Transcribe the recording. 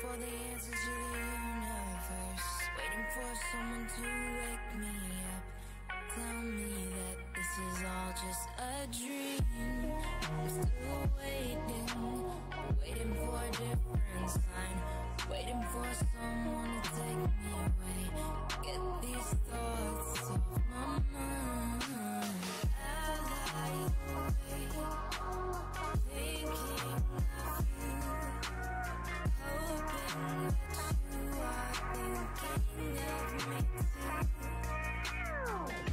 for the answers to the universe. Waiting for someone to wake me up. Tell me that this is all just a dream. I'm still waiting Waiting for a different sign. Waiting for you are the king of me.